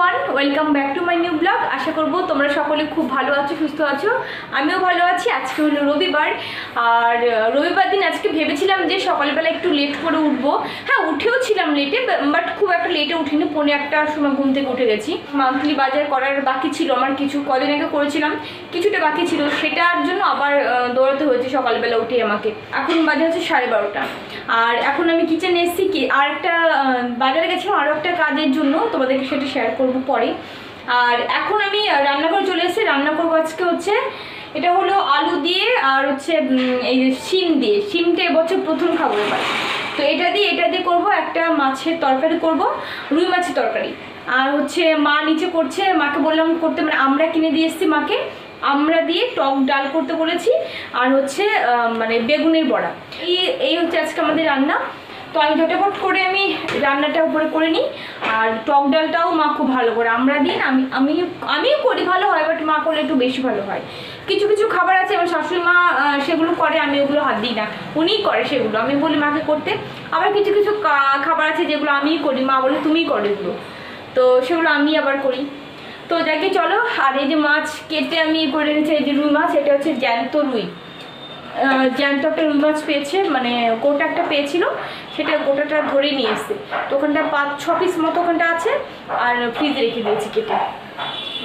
Everyone welcome back to my new blog আশা করব তোমরা সকলে খুব ভালো আছো, সুস্থ আছো। আমিও ভালো আছি, আজকে হলো রবিবার। আর রবিবার দিন আজকে ভেবেছিলাম যে সকালবেলা একটু লেট করে উঠবো। হ্যাঁ উঠেও ছিলাম লেটে বাট খুব একটা লেটে উঠিনি, পৌনে একটার সময় ঘুম থেকে উঠে গেছি। মান্থলি বাজার করার বাকি ছিল আমার কিছু, কদিন আগে করেছিলাম, কিছুটা বাকি ছিল। সেটার জন্য আবার দৌড়াতে হয়েছে সকালবেলা উঠে আমাকে। এখন বাজে হচ্ছে সাড়ে বারোটা। আর এখন আমি কিচেনে এসেছি কি আর একটা বাজারে গেছিলাম আরও একটা কাজের জন্য, তোমাদেরকে সেটা শেয়ার করব। পরে। আর এখন আমি আহ, রান্নাঘরে চলে এসেছি। রান্না করব আজকে হচ্ছে এটা হলো আলু দিয়ে আর হচ্ছে এই যে শিম দিয়ে। শিমটা এবছর প্রথম খাব এবার। তো এটা দিয়ে এটা দিয়ে করব একটা মাছের তরকারি করব রুই মাছের তরকারি। আর হচ্ছে মা নিচে করছে মাকে বললাম করতে মানে আমরা কিনে দিয়ে এসেছি মাকে। আমরা দিয়ে টক ডাল করতে বলেছি। আর হচ্ছে মানে বেগুনের বড়া। এই এই হচ্ছে আজকে আমাদের রান্না। তো আমি ঝটাফট করে আমি রান্নাটা উপরে করে নিই। আর টক ডালটাও মা খুব ভালো করে। আমরা দিই না, আমি আমি আমিও করি ভালো হয় বাট মা করলে একটু বেশি ভালো হয়। কিছু কিছু খাবার আছে আমার শাশুড়ি মা সেগুলো করে আমি ওগুলো হাত দিই না। উনিই করে সেগুলো। আমি বলি মাকে করতে। আবার কিছু কিছু খাবার আছে যেগুলো আমিই করি। মা বলে তুমিই করো এগুলো। তো সেগুলো আমি আবার করি। তো যাকে চলো আর এই যে মাছ কেটে আমি করে রেখেছি এই যে রুই মাছ এটা হচ্ছে জ্যান্ত রুই। জ্যান্ত একটা রুই মাছ পেয়েছে মানে কোটা একটা পেয়েছিল। সেটা গোটাটা ধরে নিয়ে এসছে। তো ওখানটা পাঁচ, ছ পিস মতো ওখানটা আছে, আর ফ্রিজে রেখে দিয়েছি কেটে।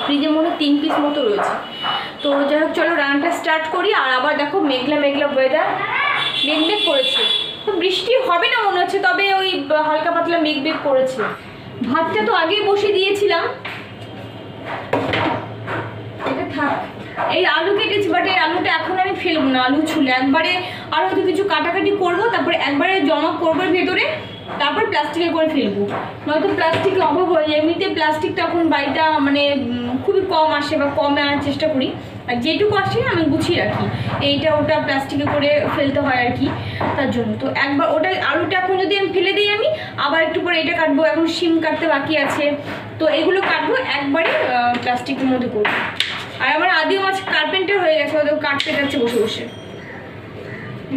ফ্রিজে মনে তিন পিস মতো রয়েছে। তো যাই হোক, চলো রান্নাটা স্টার্ট করি, আর আবার দেখো মেঘলা মেঘলা ওয়েদার মেঘ মেঘ করেছে। তো বৃষ্টি হবে না মনে হচ্ছে, তবে ওই হালকা পাতলা মেঘ মেঘ করেছে। ভাতটা তো আগেই বসিয়ে দিয়েছিলাম। এটা থাক। এই আলু কেটেছি বাট এই আলুটা এখন আমি ফেলব না, আলু ছুলে। একবারে আর হয়তো কিছু কাটাকাটি করব, তারপরে একবারে জমা করব ভেতরে তারপর প্লাস্টিকে করে ফেলব। নয়তো প্লাস্টিকের অভাব হয়ে, এমনিতে প্লাস্টিকটা এখন বাড়িটা মানে খুবই কম আসে বা কমে আনার চেষ্টা করি। আর যেটুকু আসে আমি গুছিয়ে রাখি। এইটা ওটা প্লাস্টিকে করে ফেলতে হয় আর কি, তার জন্য। তো একবার ওটা, আলুটা এখন যদি আমি ফেলে দিই আমি, আবার একটু পরে এটা কাটবো। এখন শিম কাটতে বাকি আছে। তো এগুলো কাটবো, একবারে প্লাস্টিকের মধ্যে করব। আর আমার আদিও মাছ কার্পেন্টার হয়ে গেছে, ওদের কাঠ পেটাচ্ছে বসে বসে।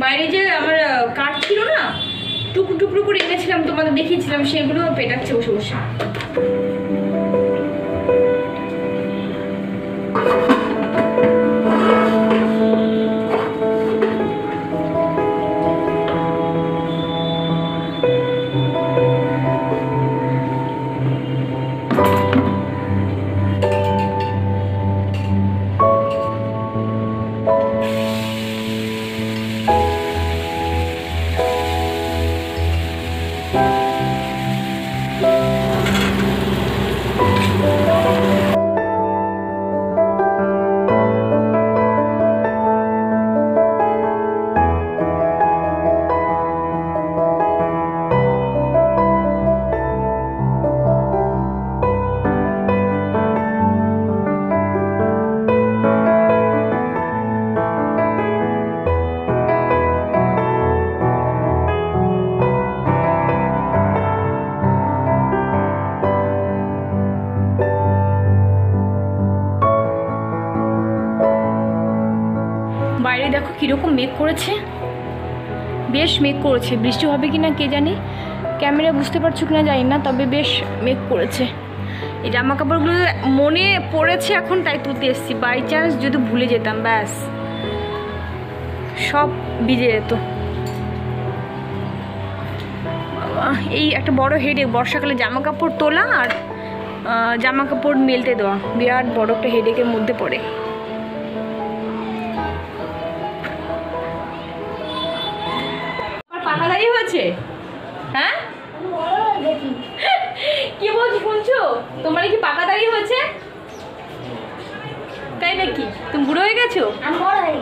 বাইরে যে আমার কাঠ ছিল না, টুকরো টুকরো করে এনেছিলাম, তোমাদের দেখিয়েছিলাম, সেগুলো পেটাচ্ছে বসে বসে। বাইরে দেখো কীরকম মেঘ করেছে। বেশ মেঘ করেছে। বৃষ্টি হবে কি না কে জানি? ক্যামেরা বুঝতে পারছ কি না জানি না, তবে বেশ মেঘ করেছে। এই জামা কাপড়গুলো মনে পড়েছে এখন, তাই তুলতে এসেছি। বাই চান্স যদি ভুলে যেতাম, ব্যাস। সব ভিজে যেত। এই একটা বড় হেডে বর্ষাকালে জামা কাপড় তোলা আর জামা কাপড় মেলতে দেওয়া। বিরাট বড় একটা হেডেকের মধ্যে পড়ে। হ্যাঁ? কি বলছি শুনছো? তোমার কি পাকা দাঁড়িয়ে হয়েছে? তাই নাকি? তুমি বুড়ো হয়ে গেছো? হয়ে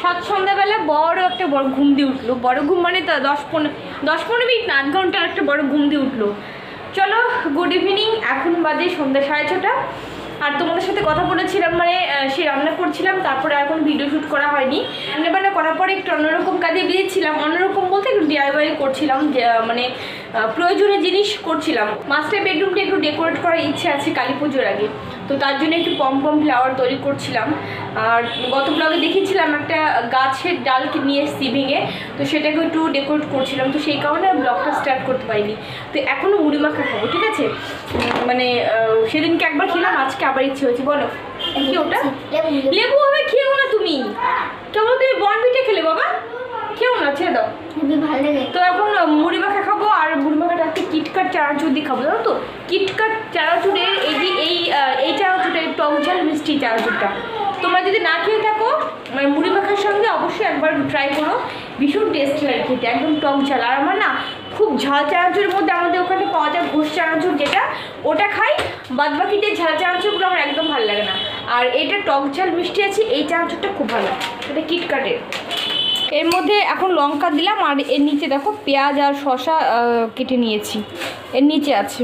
সাত সন্ধ্যাবেলা বড় একটা বড় ঘুম দিয়ে উঠল। বড় ঘুম মানে তো দশ পনেরো দশ পনেরো মিনিট না আধ ঘণ্টা একটা বড় ঘুম দিয়ে উঠল। চলো গুড ইভিনিং এখন বাজে সন্ধ্যা সাড়ে ছটা। আর তোমাদের সাথে কথা বলেছিলাম মানে সে রান্না করছিলাম তারপরে আর কোনো ভিডিও শ্যুট করা হয়নি। রান্না বান্না করার পরে একটু অন্যরকম কাজে বেরিয়েছিলাম অন্যরকম বলতে একটু ডিআইওয়াই করছিলাম মানে প্রয়োজনীয় জিনিস করছিলাম। মাস্টার বেডরুমটা একটু ডেকোরেট করার ইচ্ছে আছে কালী পুজোর আগে। তো তার জন্য একটু পম পম ফ্লাওয়ার তৈরি করছিলাম। আর গত ব্লগে দেখিয়েছিলাম একটা গাছের ডালকে নিয়ে এসেছি ভেঙে তো সেটাকে একটু ডেকোরেট করছিলাম। তো সেই কারণে ব্লগটা স্টার্ট করতে পারিনি। তো এখনও মুড়ি মাখা খাব ঠিক আছে? মানে সেদিনকে একবার খেলাম আজকে আবার ইচ্ছে হয়েছে। বলো কি ওটা? লেবু। হবে খেও না তুমি? কেমন তুমি বনবিটা খেলে বাবা? খেও না ছেড়ে দাও। ভালো তো এখন মুড়ি মাখা খাব আর মুড়ি মাখাটা আজকে কিটকাট চানাচুর দিয়ে খাব জানো তো? কিটকাট চানাচুরের এই যে এই এই চানাচুরটা এই টক ঝাল মিষ্টি চানাচুরটা। তোমরা যদি না খেয়ে থাকো মানে মুড়ি মাখার সঙ্গে অবশ্যই একবার ট্রাই করো। ভীষণ টেস্টি লাগে খেতে একদম টক ঝাল। আর আমার না খুব ঝাল চানাচুরের মধ্যে আমাদের ওখানে পাওয়া যায় ঘোষ চানাচুর যেটা ওটা খাই। বাদ বাকিতে ঝাল চানাচুরগুলো আমার একদম ভালো লাগে না। আর এটা টক ঝাল মিষ্টি আছে এই চানাচুরটা খুব ভালো। এটা কিটকাটের এর মধ্যে এখন লঙ্কা দিলাম আর এর নিচে দেখো পেঁয়াজ আর শশা কেটে নিয়েছি। এর নিচে আছে।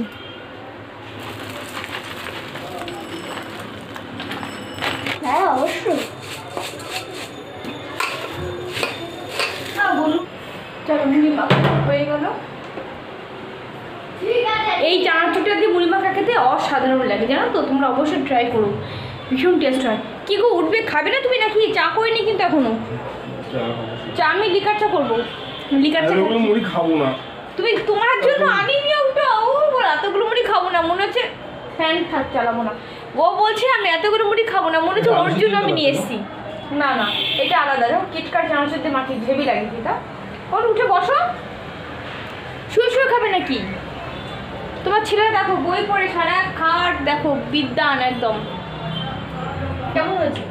হ্যাঁ অবশ্যই। চলো মুড়ি মাখা হয়ে গেল। আছে এই চানাচুরটা দিয়ে মুড়ি মাখা খেতে অসাধারণ লাগে জানো তো? তোমরা অবশ্যই ট্রাই করো। ভীষণ টেস্ট হয়। কি গো উঠবে খাবে না তুমি নাকি? চা করিনি কিন্তু এখনও। চা আমি লিকার চা করব। লিকার চা মুড়ি খাব না। তুমি তোমার জন্য আমি নিয়ে উঠো ও বল এতগুলো মুড়ি খাব না। মনে হচ্ছে ফ্যান থাক চালাবো না। ও বলছে আমি এতগুলো মুড়ি খাব না। মনে হচ্ছে ওর জন্য আমি নিয়ে এসেছি। না না এটা আলাদা। দেখো কিটকাট চানাচুর দিয়ে মাখি হেভি লাগে এটা ওর উঠে বসো। শুয়ে শুয়ে খাবে নাকি? তোমার ছেলেরা দেখো বই পড়ে সারা খাট দেখো বিদ্যান একদম। কেমন হয়েছে?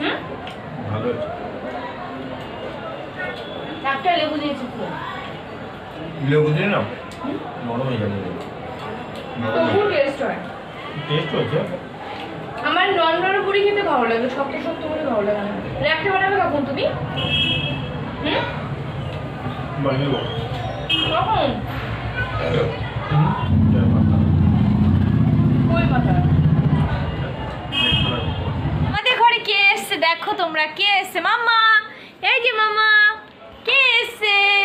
হুম? ভালো হয়েছে। একটা লেবু দিয়েছি পুরো। লেবু দিয়ে না নরম হয়ে যাবে টেস্ট হয় টেস্ট হয়েছে? আমার নর্মাল পুরি খেতে ভালো লাগে শক্ত শক্ত করে ভালো লাগে না। একটা বানাবে কখন তুমি? হুম? বানিয়ে দেবো কখন। কই মাথা? দেখো তোমরা কে এসছে মামা এই যে মামা কে এসছে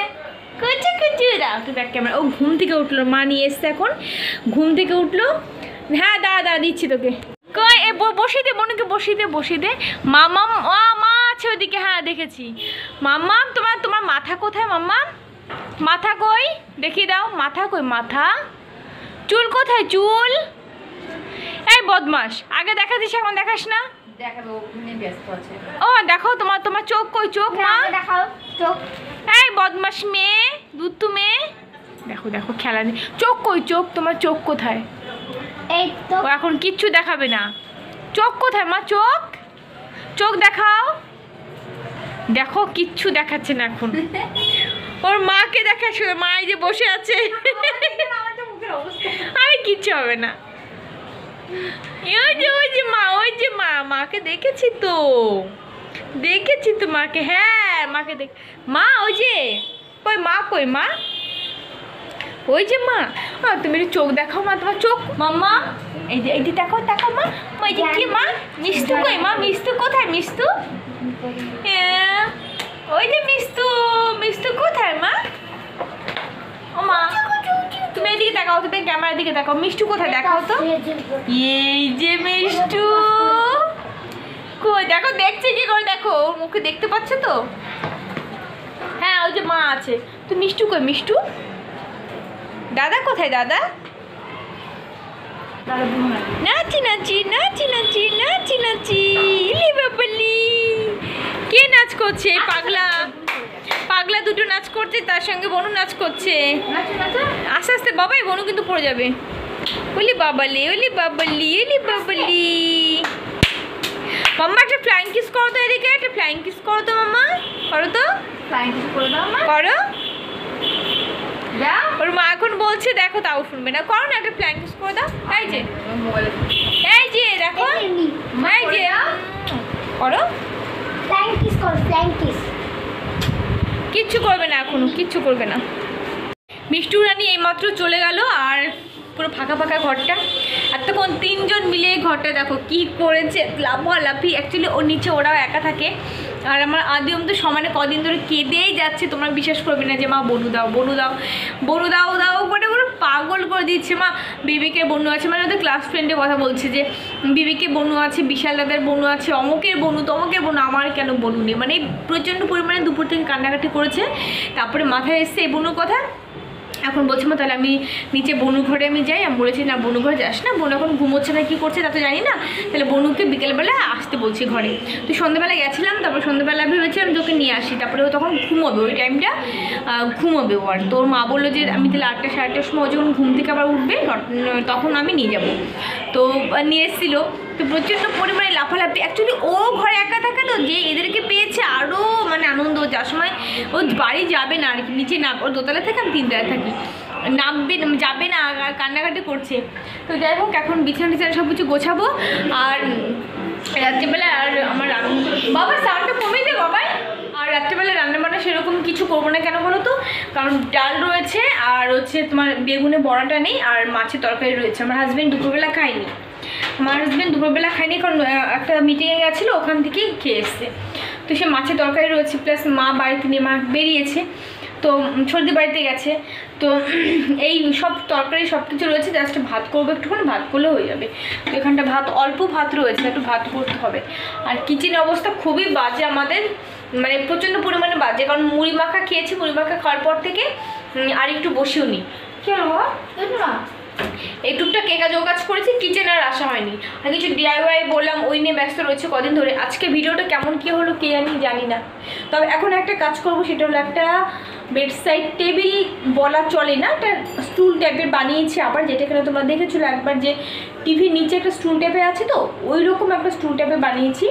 কুচু কুচু। দাও তুই ব্যাক ক্যামেরা ও ঘুম থেকে উঠল। মা নিয়ে এসছে এখন। ঘুম থেকে উঠল। হ্যাঁ দাঁড়া দাঁড়া, দিচ্ছি তোকে। কই, এ ব- বসিয়ে দে, মনুকে বসিয়ে দে বসিয়ে দে। মামা মা আছে ওদিকে হ্যাঁ দেখেছি। মাম্মা, তোমার তোমার মাথা কোথায় মাম্মা? মাথা কই? দেখিয়ে দাও। মাথা কই? মাথা। চুল কোথায়? চুল? এই বদমাস আগে দেখা দিস এখন দেখাস না। আছে। ও দেখো তোমার তোমার চোখ কই? চোখ মা? দেখাও চোখ। এই বদমাস মেয়ে মেয়ে। দেখো দেখো খেলা নেই চোখ কই চোখ? তোমার চোখ কোথায়? এই তো। এখন কিচ্ছু দেখাবে না। চোখ কোথায় মা চোখ? চোখ দেখাও। দেখো কিচ্ছু দেখাচ্ছে না এখন। ওর মাকে দেখাচ্ছে মা এই যে বসে আছে। আরে কিচ্ছু হবে না। ওই ওই ওই দেখেছি তো। দেখেছি তো মাকে হ্যাঁ মাকে দেখ মা ওই যে কই মা কই মা? ওই যে মা। তুমি চোখ দেখাও মা তোমার চোখ। মাম্মা এই যে এইটি দেখো দেখো মা। এই যে কি মা? মিস্তু কই মা? মিস্তু কোথায় মিস্তু এ, ওই যে মিস্তু মিস্তু কোথায় মা? ও মা। তুমি এদিকে দেখাও তুমি ক্যামেরার দিকে দেখাও মিষ্টু কোথায়? দেখাও তো। এই যে মিষ্টু। কই দেখো দেখছে কি করে? দেখো ওর মুখে দেখতে পাচ্ছ তো? হ্যাঁ ওই যে মা আছে। তো মিষ্টু কই? মিষ্টু? দাদা কোথায় দাদা? নাচি নাচি নাচি নাচি নাচি নাচি ইলি বাবালি। কে নাচ করছে পাগলা? পাগলা দুটো নাচ করছে তার সঙ্গে বনু নাচ করছে। আস্তে আস্তে বাবাই বনু কিন্তু পড়ে যাবে। ওলি বাবালি ওলি বাবালি ওলি বাবালি। মাম্মা একটা ফ্লাইং কিস করো তো এদিকে একটা ফ্লাইং কিস করো তো মাম্মা। করো তো। ফ্লাইং করে ওর মা এখন বলছে দেখো তাও শুনবে না। করো না একটা ফ্লাইং কিস করে দাও। এই যে। এই যে দেখো। এই যে। করো ফ্ল্যাং কিস কর ফ্ল্যাং কিস কিচ্ছু করবে না এখনও কিচ্ছু করবে না। মিষ্টু রানী এইমাত্র চলে গেল আর পুরো ফাঁকা ফাঁকা ঘরটা। আর তখন তিনজন মিলে ঘরটা দেখো কি করেছে, লাফালাফি। অ্যাকচুয়ালি ওর নিচে ওরাও একা থাকে। আর আমার আদিম তো সমানে কদিন ধরে কেঁদেই যাচ্ছে, তোমরা বিশ্বাস করবে না যে, মা, বনু দাও বনু দাও। বনু দাও দাও করে পাগল করে দিচ্ছে। মা বিবিকে বনু আছে। মানে ওদের ক্লাস ফ্রেন্ডে কথা বলছে যে বিবিকে বনু আছে, বিশাল দাদার বনু আছে, অমকের বনু তমকের বনু আমার কেন বনু নেই মানে প্রচণ্ড পরিমাণে দুপুর থেকে কান্নাকাটি করেছে। তারপরে মাথায় এসছে এই বনুর কথা। এখন বলছি, মা, তাহলে আমি নিচে বনু ঘরে আমি যাই। আমি বলেছি, না, বনু ঘরে যাস না। বোন এখন ঘুমোচ্ছে না, কী করছে তা তো জানি না। তাহলে বনুকে বিকেলবেলা আসতে বলছি ঘরে। তো সন্ধ্যাবেলা গেছিলাম, তারপর সন্ধ্যাবেলা ভেবেছিলাম ওকে নিয়ে আসি। তারপরে ও তখন ঘুমোবে, ওই টাইমটা ঘুমোবে ও আর। তোর মা বলল যে, আমি তাহলে আটটা সাড়ে আটটার সময় যখন ঘুম থেকে আবার উঠবে, তখন আমি নিয়ে যাব। তো নিয়ে এসেছিল। তো প্রচণ্ড পরিমাণে লাফালাফি। অ্যাকচুয়ালি ও ঘরে একা থাকা তো, যে এদেরকে পেয়েছে আরও মানে আনন্দ যার সময় ও বাড়ি যাবে না, আর কি নিচে না ওর দোতলা থেকে, আমি তিনতলায় থাকি। নামবে যাবে না কান্নাকাটি করছে। তো যাই হোক, এখন বিছানা টিছানা সব কিছু গোছাবো, আর রাত্রিবেলা আর আমার বাবা সাউন্ডটা কমিয়ে দে বাবাই আর রাত্রিবেলা রান্নাবান্না সেরকম কিছু করব না কেন বলো তো? কারণ ডাল রয়েছে আর হচ্ছে তোমার বেগুনে বড়াটা নেই আর মাছের তরকারি রয়েছে। আমার হাজব্যান্ড দুপুরবেলা খায়নি। আমার হাজব্যান্ড দুপুরবেলা খায়নি কারণ একটা মিটিংয়ে গেছিল, ওখান থেকেই খেয়ে এসছে। তো সে মাছের তরকারি রয়েছে প্লাস মা বাড়িতে নিয়ে মা বেরিয়েছে। তো সর্দি বাড়িতে গেছে। তো এই সব তরকারি সব কিছু রয়েছে জাস্ট ভাত করব একটুখানি, ভাত করলে হয়ে যাবে। তো এখানটা ভাত, অল্প ভাত রয়েছে, একটু ভাত করতে হবে। আর কিচেনের অবস্থা খুবই বাজে আমাদের। মানে প্রচণ্ড পরিমাণে বাজে, কারণ মুড়ি মাখা খেয়েছি, মুড়ি মাখা খাওয়ার পর থেকে আর একটু বসেও নি। না। এই টুকটা কে কাজ ও কাজ করেছি, কিচেন আর আসা হয়নি। আর কিছু ডিআইওয়াই বললাম, ওই নিয়ে ব্যস্ত রয়েছে কদিন ধরে। আজকে ভিডিওটা কেমন, কি হলো কে জানি জানি না। তবে এখন একটা কাজ করব, সেটা হলো একটা বেডসাইড টেবিল বলা চলে না, একটা স্টুল টাইপের বানিয়েছি আবার, যেটা কিনা তোমরা দেখেছিলো একবার যে টিভির নিচে একটা স্টুল টাইপে আছে তো ওই রকম একটা স্টুল টাইপের বানিয়েছি।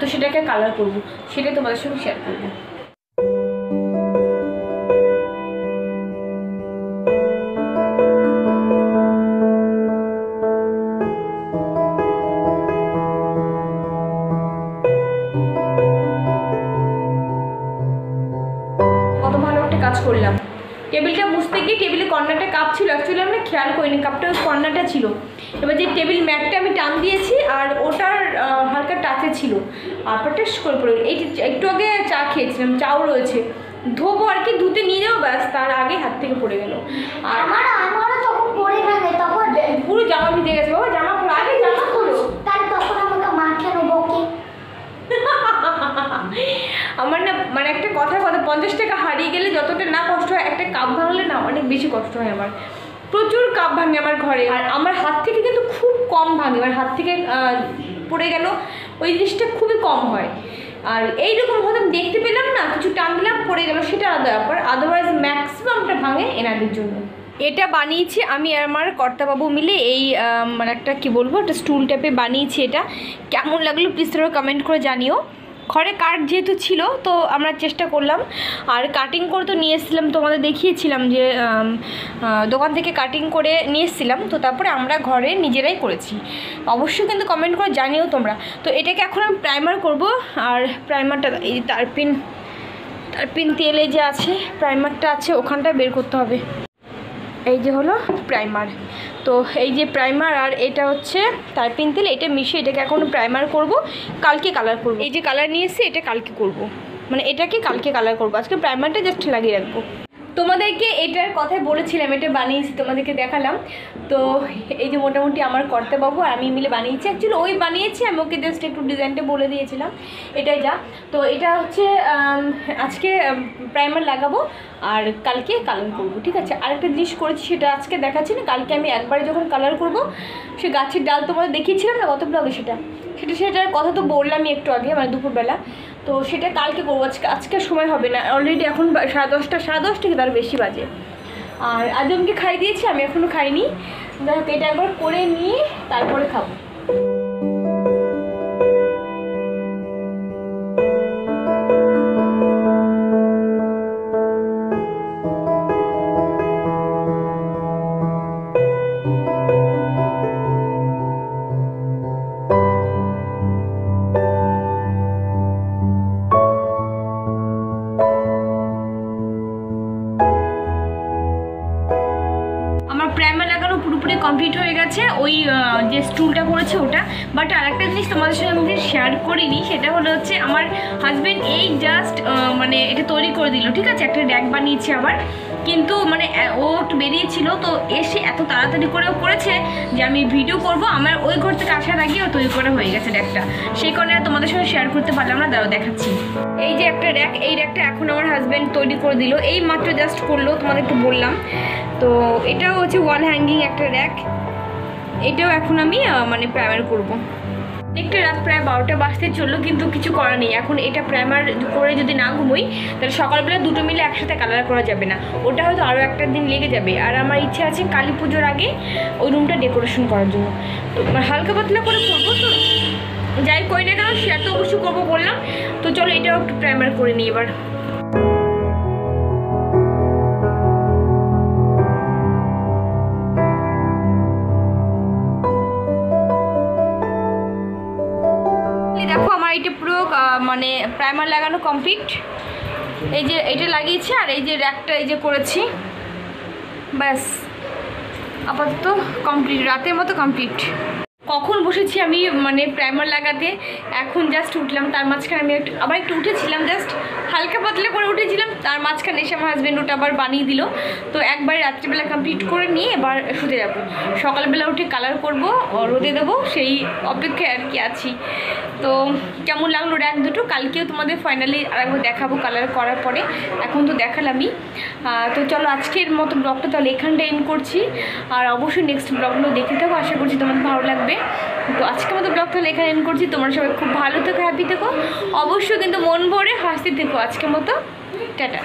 তো সেটাকে কালার করব। সেটাই তোমাদের সঙ্গে শেয়ার করব। কত ভালো একটা কাজ করলাম। টেবিলটা মুছতে গিয়ে টেবিলে কর্নারটা কাপ ছিল। অ্যাকচুয়ালি আমরা খেয়াল করিনি কাপটা ওই কর্নারটা ছিল। এবার যে টেবিল ম্যাটটা আমি টান দিয়েছি আর ওটার হালকা টাচে ছিল। আর পটাশ করে পড়ে। এই একটু আগে চা খেয়েছিলাম চাও রয়েছে। ধোবো আর কি ধুতে নিয়ে যাব ব্যাস তার আগে হাত থেকে পড়ে গেল। আর আমার আমারও তখন পড়ে তখন পুরো জামা ভিজে গেছে বাবা জামা খোলো আগে জামা খোলো তার তখন আমাকে মা কেন বকে আমার না মানে একটা কথা কথা পঞ্চাশ টাকা হারিয়ে গেলে যতটা না কষ্ট হয় একটা কাপ ভাঙলে না অনেক বেশি কষ্ট হয় আমার। প্রচুর কাপ ভাঙে আমার ঘরে। আর আমার হাত থেকে কিন্তু খুব কম ভাঙে। আমার হাত থেকে পড়ে গেল, ওই জিনিসটা খুবই কম হয়। আর এইরকম হয়তো দেখতে পেলাম না, কিছু টান দিলাম পড়ে গেল, সেটা আলাদা ব্যাপার। আদারওয়াইজ ম্যাক্সিমামটা ভাঙে এনাদের জন্য। এটা বানিয়েছি আমি আর আমার কর্তাবাবু মিলে এই মানে একটা, কি বলব, একটা স্টুল টাইপে বানিয়েছি এটা। কেমন লাগল প্লিজ তোমরা কমেন্ট করে জানিও। ঘরে কাঠ যেহেতু ছিল, তো আমরা চেষ্টা করলাম। আর কাটিং করে তো নিয়ে এসেছিলাম, তোমাদের দেখিয়েছিলাম যে দোকান থেকে কাটিং করে নিয়ে এসেছিলাম। তো তারপরে আমরা ঘরে নিজেরাই করেছি। অবশ্যই কিন্তু কমেন্ট করে জানিও তোমরা। তো এটাকে এখন আমি প্রাইমার করব, আর প্রাইমারটা এই তারপিন তারপিন তেলে যে আছে প্রাইমারটা আছে ওখানটা বের করতে হবে। এই যে হলো প্রাইমার তো এই যে প্রাইমার আর এটা হচ্ছে তারপিন তেল, এটা মিশিয়ে এটাকে এখন প্রাইমার করব, কালকে কালার করব। এই যে কালার নিয়ে এসে এটা কালকে করব। মানে এটাকে কালকে কালার করব। আজকে প্রাইমারটা জাস্ট লাগিয়ে রাখব। তোমাদেরকে এটার কথাই বলেছিলাম, এটা বানিয়েছি, তোমাদেরকে দেখালাম। তো এই যে মোটামুটি আমার কর্তাবাবু আর আমি মিলে বানিয়েছি। অ্যাকচুয়ালি ওই বানিয়েছি, আমি ওকে জাস্ট একটু ডিজাইনটা বলে দিয়েছিলাম। এটাই যা। তো এটা হচ্ছে আজকে প্রাইমার লাগাবো আর কালকে কালার করব, ঠিক আছে? আরেকটা জিনিস করেছি, সেটা আজকে দেখাচ্ছি না, কালকে আমি একবারে যখন কালার করব, সে গাছের ডাল তোমাদের দেখিয়েছিলাম না গত ব্লগে সেটা? সেটা সেটার কথা তো বললামই একটু আগে মানে দুপুরবেলা। তো সেটা কালকে করব, আজকে আজকে সময় হবে না। অলরেডি এখন সাড়ে দশটা সাড়ে দশ থেকে তার বেশি বাজে। আর আজ আজমকে খাই দিয়েছি, আমি এখনও খাইনি। যাই হোক, এটা একবার করে নিয়ে তারপরে খাব। গেছে ওই যে স্টুলটা করেছে ওটা। বাট আরেকটা জিনিস তোমাদের সঙ্গে আমি শেয়ার করিনি, সেটা হলো হচ্ছে আমার হাজব্যান্ড এই জাস্ট মানে এটা তৈরি করে দিল, ঠিক আছে? একটা র্যাক বানিয়েছে আবার। কিন্তু মানে ও একটু বেরিয়েছিল, তো এসে এত তাড়াতাড়ি করে করেছে যে আমি ভিডিও করব। আমার ওই ঘর থেকে আসার আগে ও তৈরি করে হয়ে গেছে র্যাকটা সেই কারণে আর তোমাদের সঙ্গে শেয়ার করতে পারলাম না, দাঁড়াও দেখাচ্ছি। এই যে একটা র্যাক এই র্যাকটা এখন আমার হাজব্যান্ড তৈরি করে দিল। এই মাত্র জাস্ট করল তোমাদেরকে বললাম। তো এটাও হচ্ছে ওয়াল হ্যাঙ্গিং একটা র্যাক এটাও এখন আমি মানে প্রাইমার করব। একটা রাত প্রায় বারোটা বাজতে চলল, কিন্তু কিছু করার নেই। এখন এটা প্রাইমার করে যদি না ঘুমোই, তাহলে সকালবেলা দুটো মিলে একসাথে কালার করা যাবে না। ওটা হয়তো আরও একটা দিন লেগে যাবে। আর আমার ইচ্ছে আছে কালী পুজোর আগে ওই রুমটা ডেকোরেশন করার জন্য। তো মানে হালকা পাতলা করে করব তো। যাই করি না কেন শেয়ার তো অবশ্যই করব বললাম। তো চলো এটাও একটু প্রাইমার করে নিই এবার। মানে প্রাইমার লাগানো কমপ্লিট এই যে এটা লাগিয়েছি আর এই যে র্যাকটা এই যে করেছি। ব্যাস, আপাতত কমপ্লিট রাতের মতো কমপ্লিট কখন বসেছি আমি মানে প্রাইমার লাগাতে, এখন জাস্ট উঠলাম, তার মাঝখানে আমি একটু, আবার একটু উঠেছিলাম জাস্ট হালকা পাতলা করে উঠেছিলাম, তার মাঝখানে এসে আমার হাজব্যান্ড ওটা আবার বানিয়ে দিল। তো একবার রাত্রিবেলা কমপ্লিট করে নিয়ে এবার শুতে যাব। সকালবেলা উঠে কালার করব রোদে দেবো, সেই অপেক্ষায় আর কি আছি। তো কেমন লাগল র্যাক দুটো? কালকেও তোমাদের ফাইনালি আরেকবার দেখাবো কালার করার পরে। এখন তো দেখালামই। তো চলো আজকের মতো ব্লগটা তাহলে এখানটা এন্ড করছি। আর অবশ্যই নেক্সট ব্লগগুলো দেখতে থাকো, আশা করছি তোমাদের ভালো লাগবে। তো আজকে মতো ব্লগ তাহলে এখানে এন্ড করছি। তোমরা সবাই খুব ভালো থেকো হ্যাপি থেকো। অবশ্যই কিন্তু মন ভরে হাসতে থেকো আজকের মতো। টাটা।